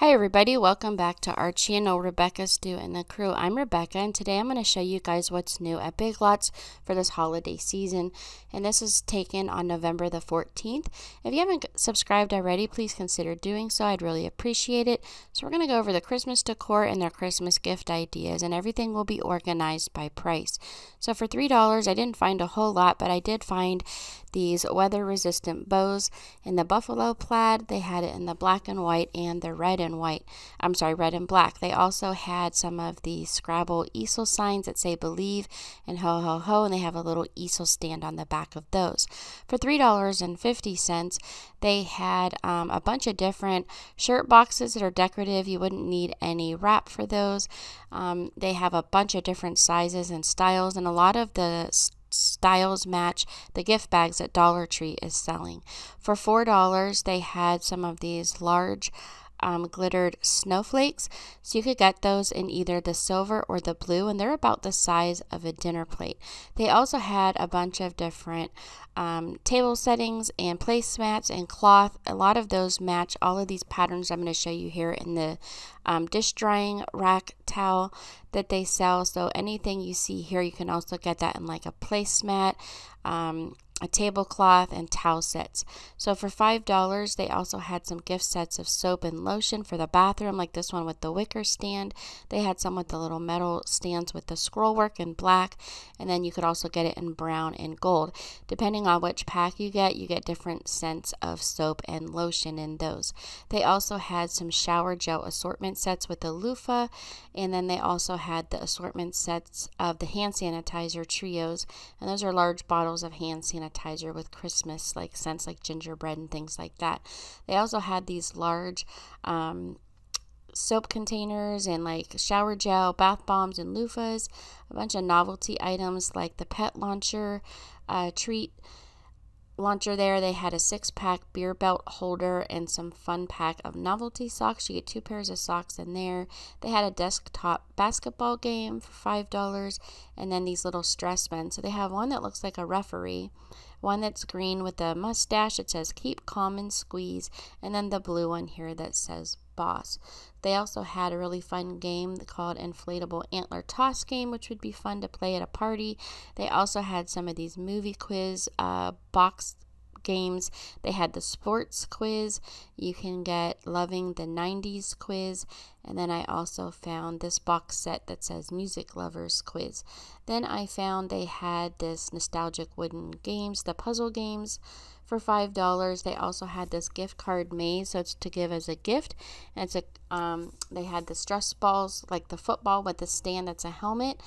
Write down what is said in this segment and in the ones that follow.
Hi everybody, welcome back to our channel, Rebecca Stu and the crew. I'm Rebecca and today I'm going to show you guys what's new at Big Lots for this holiday season. And this is taken on November the 14th. If you haven't subscribed already, please consider doing so. I'd really appreciate it. So we're going to go over the Christmas decor and their Christmas gift ideas and everything will be organized by price. So for $3, I didn't find a whole lot, but I did find these weather resistant bows in the buffalo plaid. They had it in the black and white and the red and white. I'm sorry, red and black. They also had some of the Scrabble easel signs that say believe and ho ho ho, and they have a little easel stand on the back of those. For $3.50, they had um, a bunch of different shirt boxes that are decorative. You wouldn't need any wrap for those. Um, they have a bunch of different sizes and styles, and a lot of the styles match the gift bags that Dollar Tree is selling. For $4, they had some of these large um, glittered snowflakes. So you could get those in either the silver or the blue, and they're about the size of a dinner plate. They also had a bunch of different um, table settings and placemats and cloth. A lot of those match all of these patterns I'm going to show you here in the um, dish drying rack towel that they sell. So anything you see here, you can also get that in like a placemat. Um, a tablecloth, and towel sets. So for $5, they also had some gift sets of soap and lotion for the bathroom, like this one with the wicker stand. They had some with the little metal stands with the scroll work in black, and then you could also get it in brown and gold. Depending on which pack you get, you get different scents of soap and lotion in those. They also had some shower gel assortment sets with the loofah, and then they also had the assortment sets of the hand sanitizer trios, and those are large bottles of hand sanitizer sanitizer with Christmas like scents like gingerbread and things like that. They also had these large um, soap containers and like shower gel, bath bombs, and loofahs, a bunch of novelty items like the pet launcher, uh, treat launcher there. They had a six pack beer belt holder and some fun pack of novelty socks. You get two pairs of socks in there. They had a desktop basketball game for $5 and then these little stress men. So they have one that looks like a referee, one that's green with a mustache. It says keep calm and squeeze, and then the blue one here that says boss. They also had a really fun game called Inflatable Antler Toss Game, which would be fun to play at a party. They also had some of these movie quiz uh, box games. They had the sports quiz. You can get Loving the 90s quiz. And then I also found this box set that says Music Lovers quiz. Then I found they had this nostalgic wooden games, the puzzle games for $5. They also had this gift card made, so it's to give as a gift. And it's a um, they had the stress balls, like the football with the stand that's a helmet,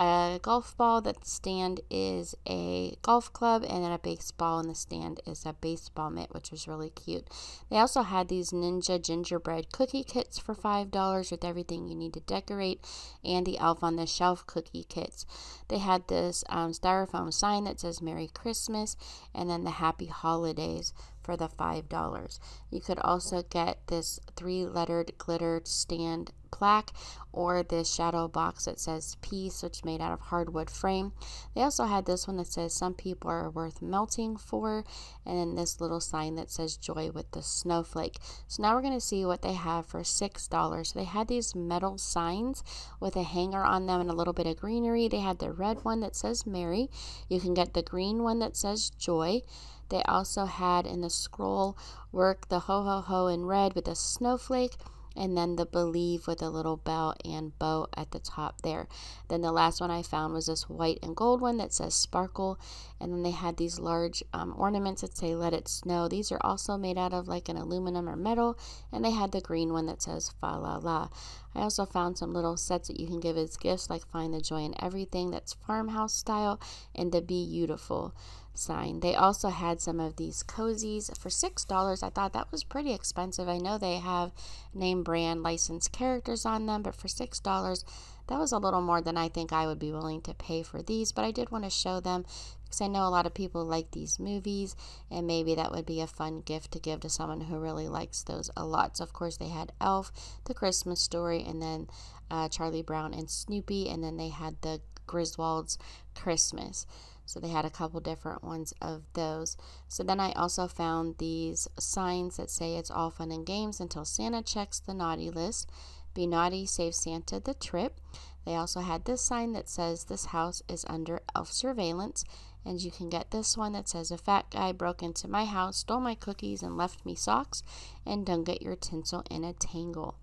a golf ball that stand is a golf club, and then a baseball in the stand is a baseball mitt, which was really cute. They also had these Ninja gingerbread cookie kits for $5 with everything you need to decorate, and the Elf on the Shelf cookie kits. They had this um, styrofoam sign that says Merry Christmas, and then the Happy Holidays for the $5. You could also get this three lettered glittered stand plaque or this shadow box that says peace which made out of hardwood frame. They also had this one that says some people are worth melting for and then this little sign that says joy with the snowflake. So now we're going to see what they have for six dollars. So they had these metal signs with a hanger on them and a little bit of greenery. They had the red one that says mary you can get the green one that says joy. They also had in the scroll work the ho ho ho in red with a snowflake and then the believe with a little bell and bow at the top there. Then the last one I found was this white and gold one that says sparkle, and then they had these large um, ornaments that say let it snow. These are also made out of like an aluminum or metal, and they had the green one that says fa la la. I also found some little sets that you can give as gifts, like find the joy in everything that's farmhouse style and the be beautiful sign. They also had some of these cozies for $6. I thought that was pretty expensive. I know they have name brand licensed characters on them, but for $6, that was a little more than I think I would be willing to pay for these. But I did want to show them because I know a lot of people like these movies, and maybe that would be a fun gift to give to someone who really likes those a lot. So, of course, they had Elf, The Christmas Story, and then uh, Charlie Brown and Snoopy, and then they had the Griswold's Christmas. So they had a couple different ones of those. So then I also found these signs that say it's all fun and games until Santa checks the naughty list. Be naughty, save Santa the trip. They also had this sign that says this house is under elf surveillance. And you can get this one that says a fat guy broke into my house, stole my cookies, and left me socks. And don't get your tinsel in a tangle.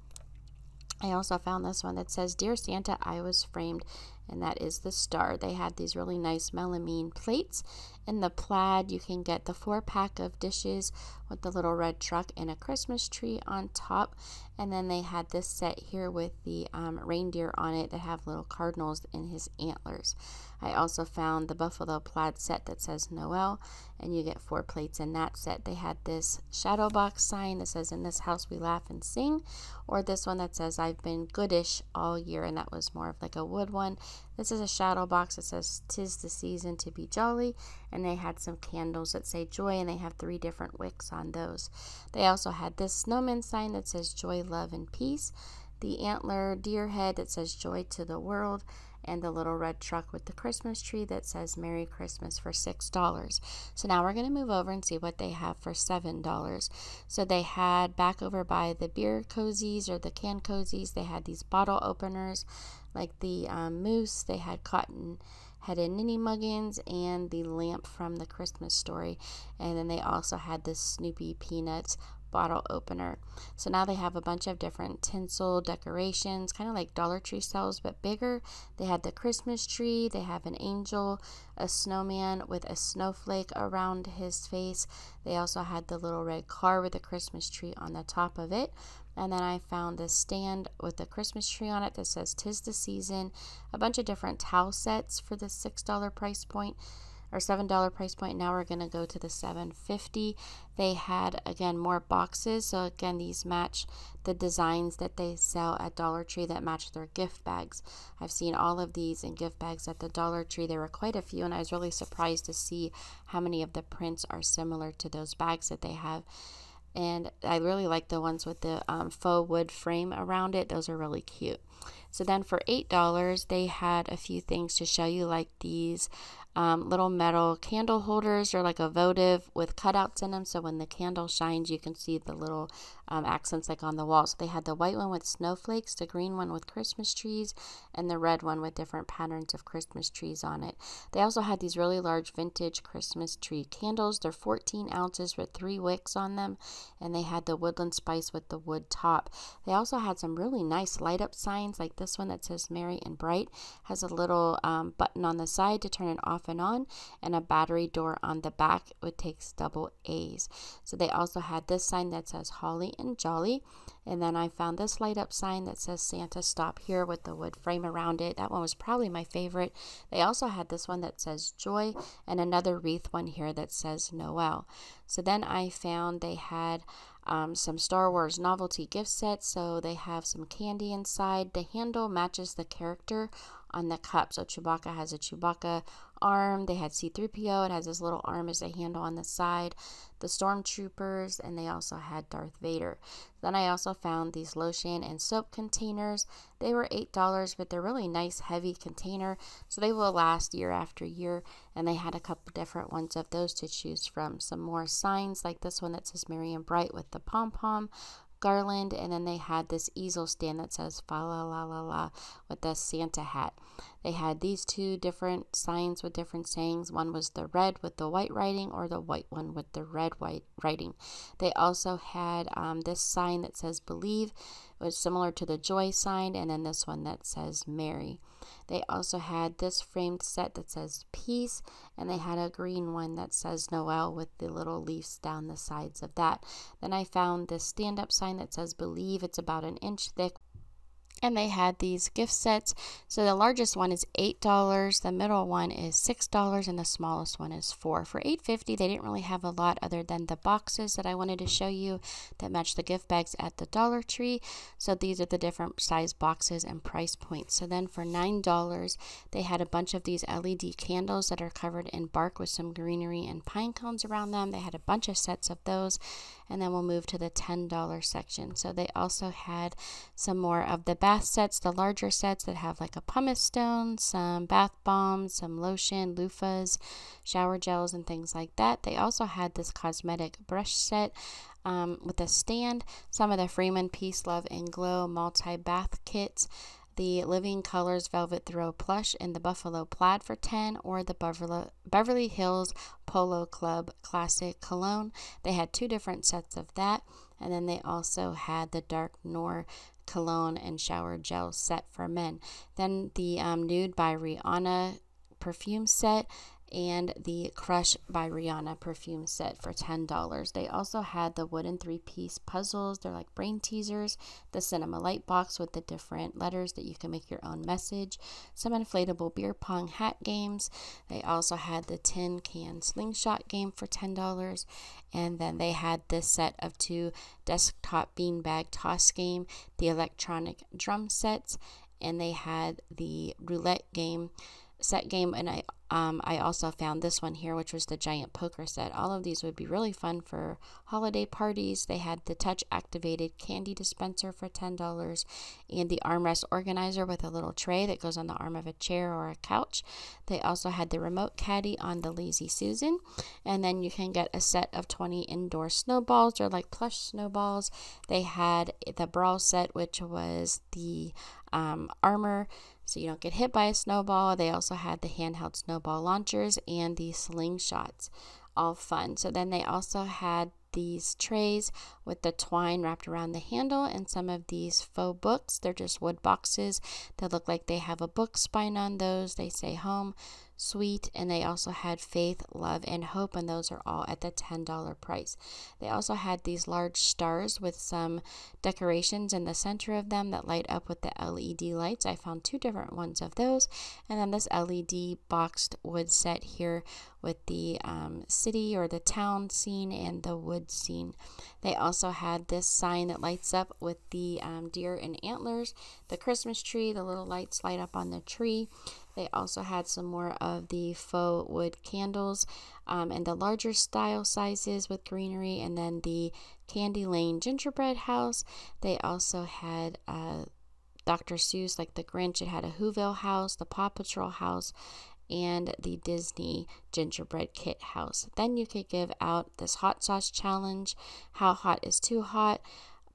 I also found this one that says, Dear Santa, I was framed, and that is the star. They had these really nice melamine plates. In the plaid, you can get the four pack of dishes with the little red truck and a Christmas tree on top. And then they had this set here with the um, reindeer on it that have little cardinals in his antlers. I also found the buffalo plaid set that says Noel, and you get four plates in that set. They had this shadow box sign that says, In this house we laugh and sing, or this one that says, I've been goodish all year, and that was more of like a wood one. This is a shadow box that says, Tis the season to be jolly, and they had some candles that say joy, and they have three different wicks on those. They also had this snowman sign that says joy, love, and peace, the antler deer head that says joy to the world, and the little red truck with the Christmas tree that says Merry Christmas for $6. So now we're going to move over and see what they have for $7. So they had back over by the beer cozies or the can cozies, they had these bottle openers like the um, moose, they had cotton headed ninny muggins and the lamp from the Christmas story. And then they also had this Snoopy Peanuts bottle opener. So now they have a bunch of different tinsel decorations, kind of like Dollar Tree sells, but bigger. They had the Christmas tree, they have an angel, a snowman with a snowflake around his face. They also had the little red car with a Christmas tree on the top of it. And then I found this stand with a Christmas tree on it that says Tis the Season, a bunch of different towel sets for the $6 price point or $7 price point. Now we're going to go to the 750 They had, again, more boxes. So, again, these match the designs that they sell at Dollar Tree that match their gift bags. I've seen all of these in gift bags at the Dollar Tree. There were quite a few, and I was really surprised to see how many of the prints are similar to those bags that they have and I really like the ones with the um, faux wood frame around it. Those are really cute. So then for $8, they had a few things to show you like these um, little metal candle holders are like a votive with cutouts in them. So when the candle shines, you can see the little um, accents like on the wall. So they had the white one with snowflakes, the green one with Christmas trees, and the red one with different patterns of Christmas trees on it. They also had these really large vintage Christmas tree candles. They're 14 ounces with three wicks on them, and they had the woodland spice with the wood top. They also had some really nice light up signs like this one that says Merry and Bright, has a little um, button on the side to turn it off and on and a battery door on the back which takes double A's. So they also had this sign that says Holly and Jolly and then I found this light up sign that says Santa stop here with the wood frame around it. That one was probably my favorite. They also had this one that says joy and another wreath one here that says Noel. So then I found they had um, some Star Wars novelty gift sets. So they have some candy inside. The handle matches the character on the cup. So Chewbacca has a Chewbacca arm. They had C3PO. It has this little arm as a handle on the side. The Stormtroopers, and they also had Darth Vader. Then I also found these lotion and soap containers. They were $8, but they're really nice, heavy container, so they will last year after year. And they had a couple different ones of those to choose from. Some more signs like this one that says Merry and Bright with the pom pom garland, and then they had this easel stand that says fa la la la la with the Santa hat. They had these two different signs with different sayings. One was the red with the white writing, or the white one with the red white writing. They also had um, this sign that says believe, was similar to the joy sign, and then this one that says Mary. They also had this framed set that says peace, and they had a green one that says Noel with the little leaves down the sides of that. Then I found this stand up sign that says believe. It's about an inch thick and they had these gift sets. So the largest one is eight dollars, the middle one is six dollars, and the smallest one is four. For eight fifty, they didn't really have a lot other than the boxes that I wanted to show you that match the gift bags at the Dollar Tree. So these are the different size boxes and price points. So then for nine dollars, they had a bunch of these LED candles that are covered in bark with some greenery and pine cones around them. They had a bunch of sets of those, and then we'll move to the ten dollar section. So they also had some more of the bath sets, the larger sets that have like a pumice stone, some bath bombs, some lotion, loofahs, shower gels, and things like that. They also had this cosmetic brush set um, with a stand, some of the Freeman Peace, Love, and Glow multi bath kits the Living Colors Velvet Throw Plush in the Buffalo Plaid for 10 or the Beverly, Beverly Hills Polo Club Classic Cologne. They had two different sets of that. And then they also had the Dark Noir cologne and shower gel set for men. Then the um, Nude by Rihanna perfume set and the Crush by Rihanna perfume set for $10. They also had the wooden three piece puzzles. They're like brain teasers, the cinema light box with the different letters that you can make your own message, some inflatable beer pong hat games. They also had the tin can slingshot game for $10. And then they had this set of two desktop beanbag toss game, the electronic drum sets, and they had the roulette game set game and I um, I also found this one here, which was the giant poker set. All of these would be really fun for holiday parties. They had the touch activated candy dispenser for $10 and the armrest organizer with a little tray that goes on the arm of a chair or a couch. They also had the remote caddy on the Lazy Susan. And then you can get a set of 20 indoor snowballs. They're like plush snowballs. They had the brawl set, which was the um, armor so you don't get hit by a snowball. They also had the handheld snowball launchers and the slingshots, all fun. So then they also had these trays with the twine wrapped around the handle and some of these faux books. They're just wood boxes that look like they have a book spine on those. They say home sweet, and they also had faith, love, and hope, and those are all at the $10 price. They also had these large stars with some decorations in the center of them that light up with the LED lights. I found two different ones of those, and then this LED boxed wood set here with the um, city or the town scene and the wood scene. They also had this sign that lights up with the um, deer and antlers, the Christmas tree, the little lights light up on the tree. They also had some more of the faux wood candles um, and the larger style sizes with greenery, and then the Candy Lane gingerbread house. They also had uh, Dr. Seuss, like the Grinch. It had a Whoville house, the Paw Patrol house, and the Disney gingerbread kit house. Then you could give out this hot sauce challenge. How hot is too hot?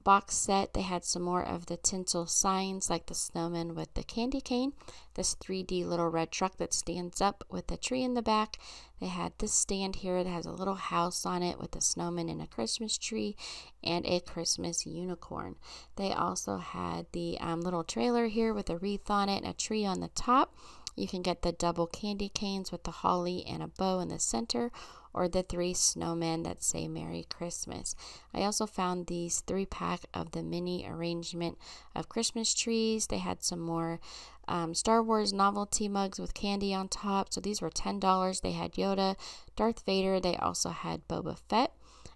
Box set, they had some more of the tinsel signs like the snowman with the candy cane, this 3D little red truck that stands up with a tree in the back. They had this stand here that has a little house on it with a snowman and a Christmas tree and a Christmas unicorn. They also had the um, little trailer here with a wreath on it and a tree on the top. You can get the double candy canes with the holly and a bow in the center or the three snowmen that say Merry Christmas. I also found these three pack of the mini arrangement of Christmas trees. They had some more um, Star Wars novelty mugs with candy on top. So these were $10. They had Yoda, Darth Vader. They also had Boba Fett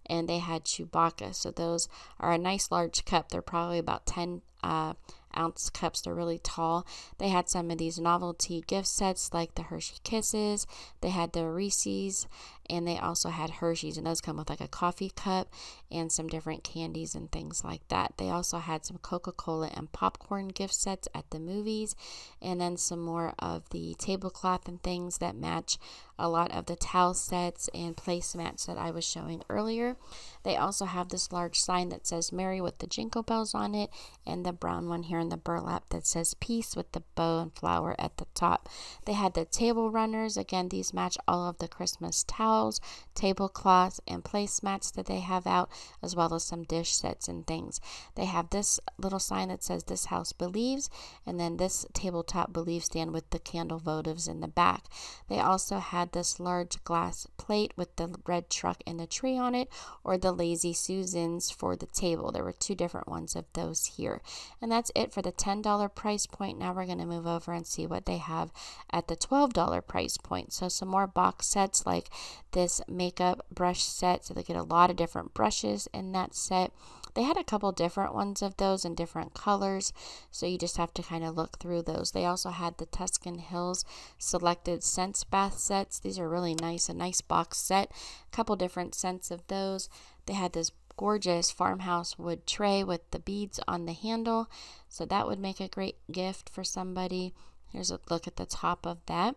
and they had Chewbacca. So those are a nice large cup. They're probably about 10 uh, ounce cups. They're really tall. They had some of these novelty gift sets like the Hershey Kisses. They had the Reese's and they also had Hershey's, and those come with like a coffee cup and some different candies and things like that. They also had some Coca Cola and popcorn gift sets at the movies, and then some more of the tablecloth and things that match a lot of the towel sets and placemats that I was showing earlier. They also have this large sign that says Merry with the jingle bells on it, and the brown one here in the burlap that says Peace with the bow and flower at the top. They had the table runners. Again, these match all of the Christmas towels towels, tablecloths, and placemats that they have out, as well as some dish sets and things. They have this little sign that says This House Believes, and then this tabletop believe stand with the candle votives in the back. They also had this large glass plate with the red truck and the tree on it, or the Lazy Susans for the table. There were two different ones of those here. And that's it for the $10 price point. Now we're going to move over and see what they have at the $12 price point. So some more box sets like this makeup brush set. So they get a lot of different brushes in that set. They had a couple different ones of those in different colors, so you just have to kind of look through those. They also had the Tuscan Hills selected scents bath sets. These are really nice, a nice box set. A couple different scents of those. They had this gorgeous farmhouse wood tray with the beads on the handle. So that would make a great gift for somebody. Here's a look at the top of that.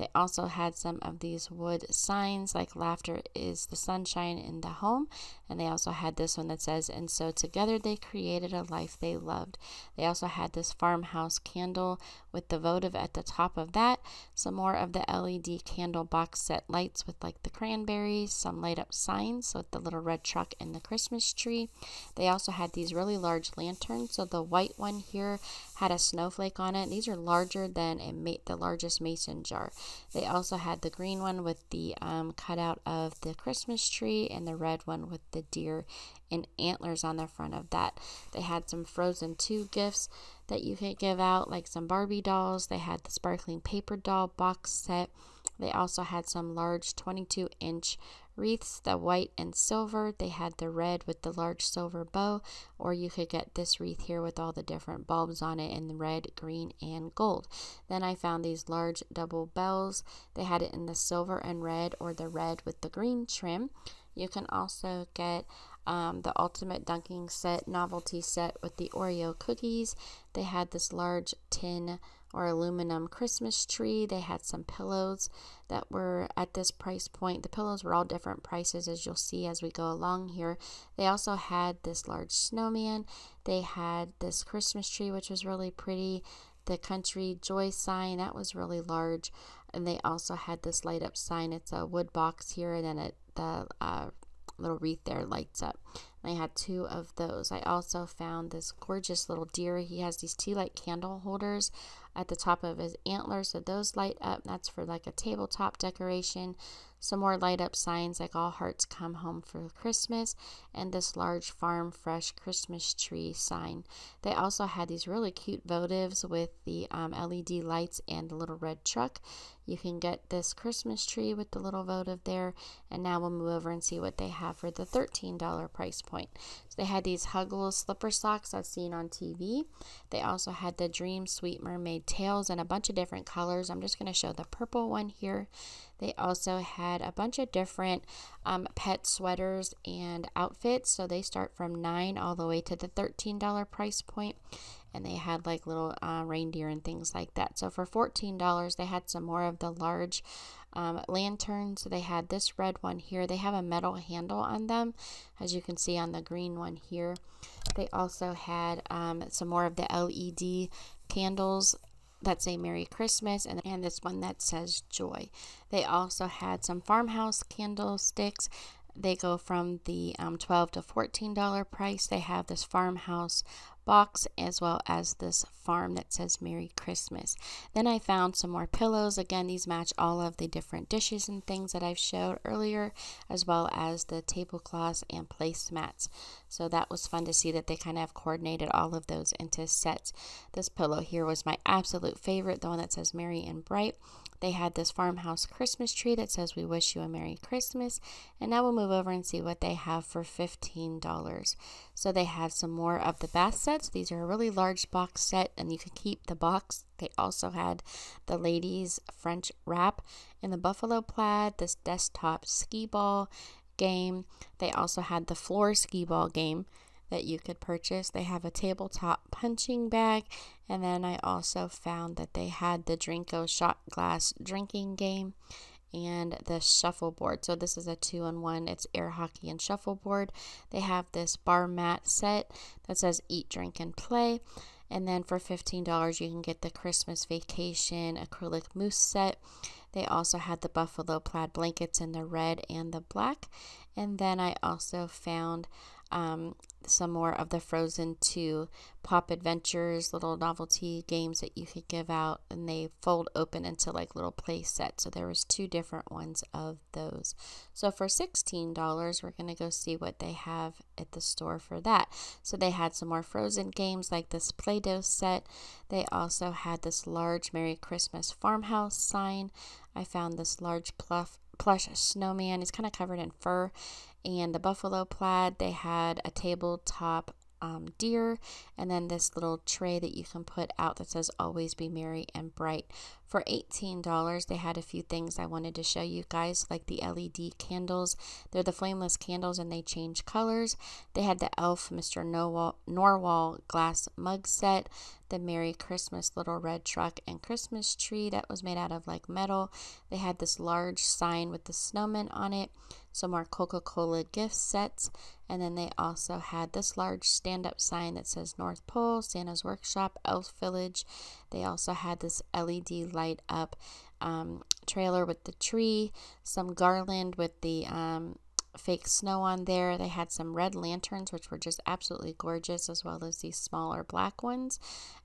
They also had some of these wood signs like laughter is the sunshine in the home. And they also had this one that says, and so together they created a life they loved. They also had this farmhouse candle with the votive at the top of that. Some more of the LED candle box set lights with like the cranberries, some light up signs with the little red truck and the Christmas tree. They also had these really large lanterns. So the white one here had a snowflake on it. These are larger than a the largest mason jar. They also had the green one with the um, cutout of the Christmas tree and the red one with the deer and antlers on the front of that. They had some Frozen 2 gifts that you could give out, like some Barbie dolls. They had the sparkling paper doll box set. They also had some large 22 inch wreaths, the white and silver. They had the red with the large silver bow, or you could get this wreath here with all the different bulbs on it in the red, green, and gold. Then I found these large double bells. They had it in the silver and red, or the red with the green trim. You can also get um, the Ultimate Dunking Set novelty set with the Oreo cookies. They had this large tin or aluminum Christmas tree. They had some pillows that were at this price point. The pillows were all different prices as you'll see as we go along here. They also had this large snowman. They had this Christmas tree, which was really pretty. The country joy sign, that was really large. And they also had this light up sign. It's a wood box here, and then it, the uh, little wreath there lights up. I had two of those. I also found this gorgeous little deer. He has these tea light candle holders at the top of his antlers, so those light up. That's for like a tabletop decoration. Some more light up signs like All Hearts Come Home for Christmas and this large Farm Fresh Christmas tree sign. They also had these really cute votives with the um, LED lights and the little red truck. You can get this Christmas tree with the little votive there. And now we'll move over and see what they have for the $13 price point. So they had these Huggle slipper socks I've seen on TV. They also had the Dream Sweet Mermaid tails in a bunch of different colors. I'm just going to show the purple one here. They also had a bunch of different um, pet sweaters and outfits. So they start from 9 all the way to the $13 price point and they had like little uh, reindeer and things like that. So for $14, they had some more of the large um, lanterns. They had this red one here. They have a metal handle on them, as you can see on the green one here. They also had um, some more of the LED candles that say Merry Christmas and, and this one that says Joy. They also had some farmhouse candlesticks. They go from the um, 12 to $14 price. They have this farmhouse box as well as this farm that says Merry Christmas. Then I found some more pillows. Again, these match all of the different dishes and things that I've showed earlier, as well as the tablecloths and placemats. So that was fun to see that they kind of coordinated all of those into sets. This pillow here was my absolute favorite, the one that says Merry and Bright. They had this farmhouse Christmas tree that says, We wish you a Merry Christmas. And now we'll move over and see what they have for $15. So they have some more of the bath sets. These are a really large box set, and you can keep the box. They also had the ladies' French wrap in the buffalo plaid, this desktop ski ball game. They also had the floor ski ball game that you could purchase. They have a tabletop punching bag, and then I also found that they had the Drinko shot glass drinking game and the shuffleboard. So this is a two in one. It's air hockey and shuffleboard. They have this bar mat set that says eat, drink, and play. And then for $15, you can get the Christmas vacation acrylic moose set. They also had the buffalo plaid blankets in the red and the black. And then I also found um, some more of the Frozen 2 Pop Adventures little novelty games that you could give out and they fold open into like little play sets. So there was two different ones of those. So for $16, we're going to go see what they have at the store for that. So they had some more Frozen games like this Play-Doh set. They also had this large Merry Christmas farmhouse sign. I found this large pluff plush snowman. He's kind of covered in fur and the buffalo plaid. They had a tabletop um, deer and then this little tray that you can put out that says always be merry and bright For $18, they had a few things I wanted to show you guys, like the LED candles. They're the flameless candles and they change colors. They had the e.l.f. Mr. Narwhal, glass mug set, the Merry Christmas little red truck and Christmas tree that was made out of like metal. They had this large sign with the snowman on it, some more Coca Cola gift sets, and then they also had this large stand up sign that says North Pole, Santa's Workshop, Elf Village. They also had this LED light up um, trailer with the tree, some garland with the um, fake snow on there. They had some red lanterns, which were just absolutely gorgeous, as well as these smaller black ones.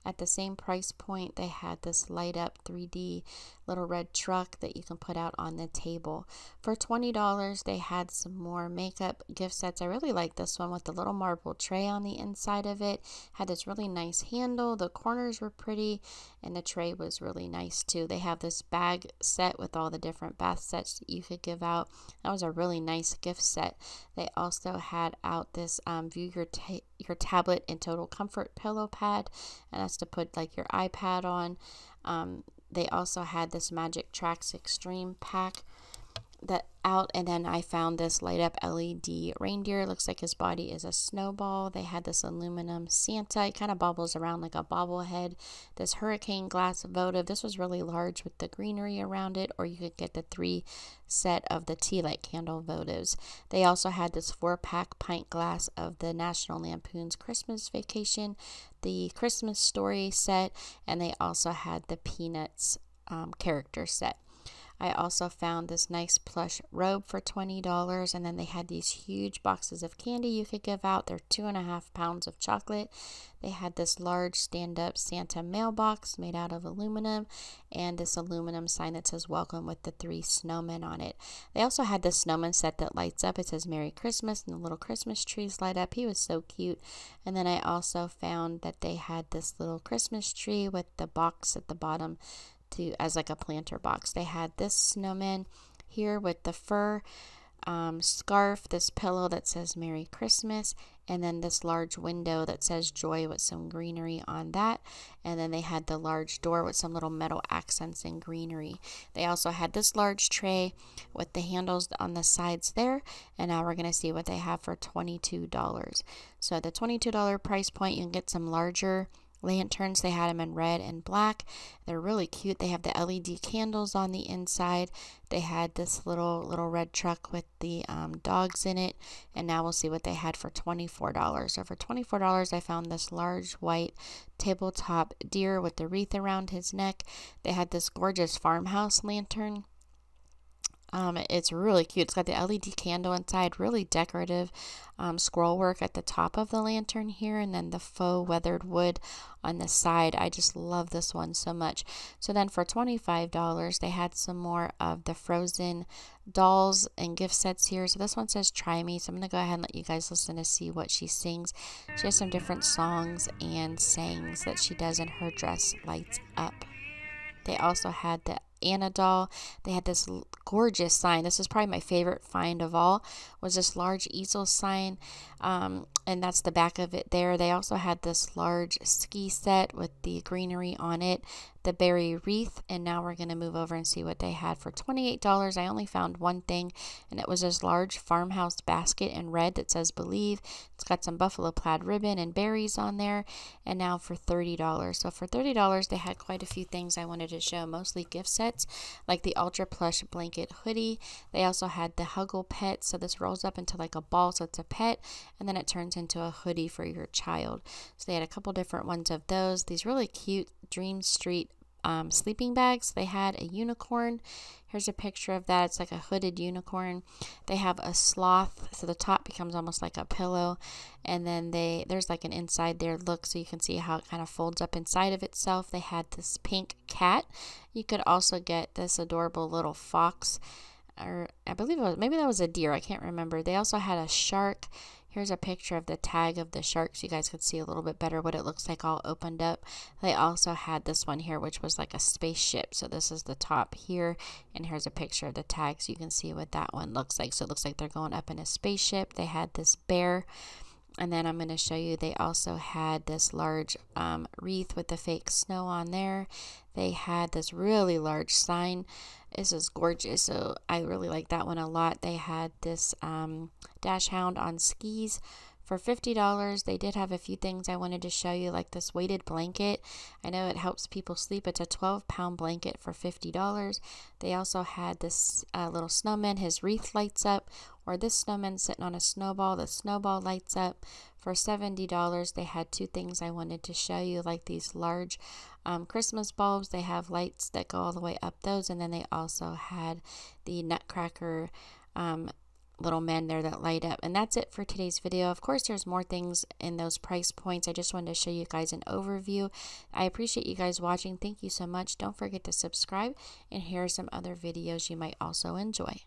At the same price point, they had this light up 3D little red truck that you can put out on the table. For $20, they had some more makeup gift sets. I really like this one with the little marble tray on the inside of it. Had this really nice handle. The corners were pretty, and the tray was really nice too. They have this bag set with all the different bath sets that you could give out. That was a really nice gift set. They also had out this um, view your ta your tablet in total comfort pillow pad, and that's to put like your iPad on. Um, they also had this Magic Tracks Extreme pack that out and then I found this light up LED reindeer. Looks like his body is a snowball. They had this aluminum Santa. It kind of bobbles around like a bobblehead. This hurricane glass votive. This was really large with the greenery around it, or you could get the three set of the tea light candle votives. They also had this four pack pint glass of the National Lampoon's Christmas Vacation, the Christmas Story set, and they also had the Peanuts um, character set. I also found this nice plush robe for $20. And then they had these huge boxes of candy you could give out. They're two and a half pounds of chocolate. They had this large stand up Santa mailbox made out of aluminum and this aluminum sign that says welcome with the three snowmen on it. They also had this snowman set that lights up. It says Merry Christmas and the little Christmas trees light up. He was so cute. And then I also found that they had this little Christmas tree with the box at the bottom to as like a planter box. They had this snowman here with the fur um, scarf, this pillow that says Merry Christmas, and then this large window that says Joy with some greenery on that. And then they had the large door with some little metal accents and greenery. They also had this large tray with the handles on the sides there. And now we're going to see what they have for $22. So at the $22 price point, you can get some larger lanterns. They had them in red and black. They're really cute. They have the LED candles on the inside. They had this little little red truck with the um, dogs in it. And now we'll see what they had for $24. So for $24, I found this large white tabletop deer with the wreath around his neck. They had this gorgeous farmhouse lantern um, it's really cute. It's got the LED candle inside, really decorative um, scroll work at the top of the lantern here, and then the faux weathered wood on the side. I just love this one so much. So then for $25, they had some more of the frozen dolls and gift sets here. So this one says Try Me. So I'm going to go ahead and let you guys listen to see what she sings. She has some different songs and sayings that she does in her dress lights up. They also had the Anna doll. They had this gorgeous sign. This is probably my favorite find of all. Was this large easel sign, um, and that's the back of it there. They also had this large ski set with the greenery on it the berry wreath and now we're going to move over and see what they had for $28 I only found one thing and it was this large farmhouse basket in red that says believe. It's got some buffalo plaid ribbon and berries on there and now for $30 so for $30 they had quite a few things I wanted to show mostly gift sets like the ultra plush blanket hoodie. They also had the huggle pet so this rolls up into like a ball so it's a pet and then it turns into a hoodie for your child. So they had a couple different ones of those. These really cute Dream Street um, sleeping bags. They had a unicorn. Here's a picture of that. It's like a hooded unicorn. They have a sloth, so the top becomes almost like a pillow, and then they there's like an inside there look, so you can see how it kind of folds up inside of itself. They had this pink cat. You could also get this adorable little fox, or I believe it was maybe that was a deer. I can't remember. They also had a shark Here's a picture of the tag of the shark so you guys could see a little bit better what it looks like all opened up. They also had this one here which was like a spaceship. So this is the top here and here's a picture of the tag so you can see what that one looks like. So it looks like they're going up in a spaceship. They had this bear and then I'm going to show you they also had this large um, wreath with the fake snow on there. They had this really large sign. This is gorgeous, so I really like that one a lot. They had this um, dachshund on skis for $50, they did have a few things I wanted to show you, like this weighted blanket. I know it helps people sleep. It's a 12 pound blanket for $50. They also had this uh, little snowman. His wreath lights up, or this snowman sitting on a snowball. The snowball lights up for $70. They had two things I wanted to show you, like these large um, Christmas bulbs. They have lights that go all the way up those, and then they also had the Nutcracker um, little men there that light up. And that's it for today's video. Of course, there's more things in those price points. I just wanted to show you guys an overview. I appreciate you guys watching. Thank you so much. Don't forget to subscribe. And here are some other videos you might also enjoy.